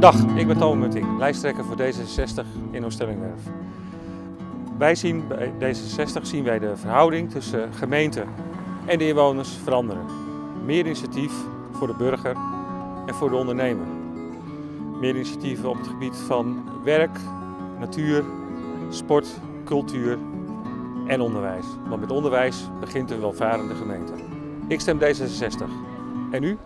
Dag, ik ben Tom Munting, lijsttrekker voor D66 in Oostellingwerf. Wij zien bij D66 zien wij de verhouding tussen gemeente en de inwoners veranderen. Meer initiatief voor de burger en voor de ondernemer. Meer initiatieven op het gebied van werk, natuur, sport, cultuur en onderwijs. Want met onderwijs begint een welvarende gemeente. Ik stem D66. En u?